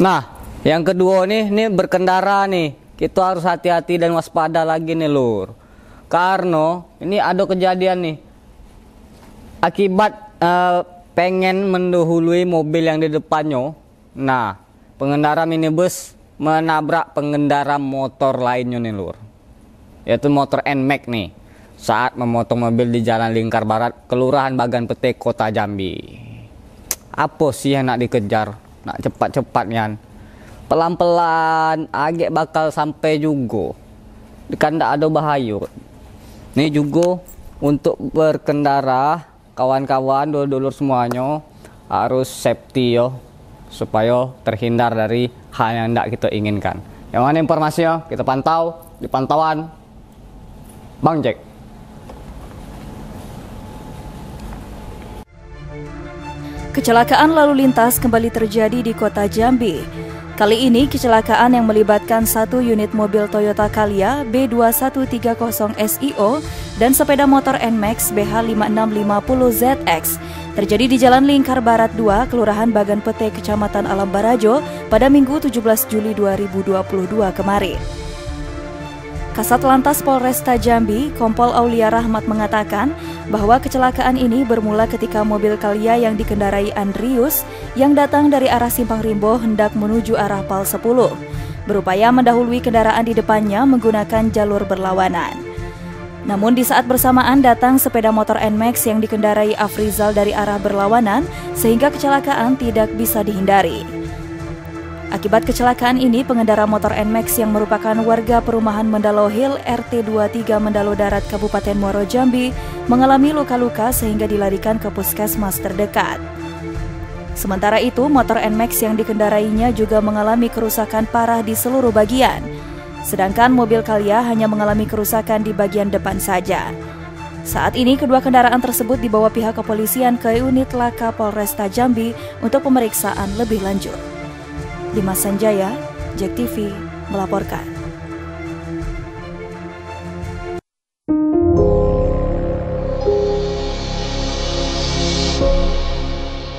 Nah, yang kedua nih, nih berkendara nih. Kita harus hati-hati dan waspada lagi nih, Lur. Karena ini ada kejadian nih. Akibat uh, pengen mendahului mobil yang di depannya. Nah, pengendara minibus menabrak pengendara motor lainnya nih, Lur. Yaitu motor NMAX nih. Saat memotong mobil di Jalan Lingkar Barat, Kelurahan Bagan Pete, Kota Jambi. Apa sih yang nak dikejar? Nak cepat-cepat kan? Pelan-pelan, agak bakal sampai juga. Kan tak ada bahaya. Ini juga untuk berkendara, kawan-kawan, dulur-dulur semuanya harus safety yo supaya terhindar dari hal yang tidak kita inginkan. Yang mana informasinya kita pantau di pantauan Bang Jack. Kecelakaan lalu lintas kembali terjadi di kota Jambi. Kali ini kecelakaan yang melibatkan satu unit mobil Toyota Calya B2130 SIO dan sepeda motor NMAX BH5650ZX terjadi di Jalan Lingkar Barat 2, Kelurahan Bagan Pete, Kecamatan Alam Barajo pada Minggu 17 Juli 2022 kemarin. Kasat Lantas Polresta Jambi, Kompol Aulia Rahmat mengatakan bahwa kecelakaan ini bermula ketika mobil Kalia yang dikendarai Andrius yang datang dari arah Simpang Rimbo hendak menuju arah Pal 10, berupaya mendahului kendaraan di depannya menggunakan jalur berlawanan. Namun di saat bersamaan datang sepeda motor NMAX yang dikendarai Afrizal dari arah berlawanan sehingga kecelakaan tidak bisa dihindari. Akibat kecelakaan ini, pengendara motor NMAX yang merupakan warga perumahan Mendalo Hill RT 23 Mendalo Darat Kabupaten Muaro Jambi mengalami luka-luka sehingga dilarikan ke puskesmas terdekat. Sementara itu, motor NMAX yang dikendarainya juga mengalami kerusakan parah di seluruh bagian. Sedangkan mobil Kalia hanya mengalami kerusakan di bagian depan saja. Saat ini kedua kendaraan tersebut dibawa pihak kepolisian ke unit Laka Polresta Jambi untuk pemeriksaan lebih lanjut. Dimas Sanjaya, Jack TV melaporkan.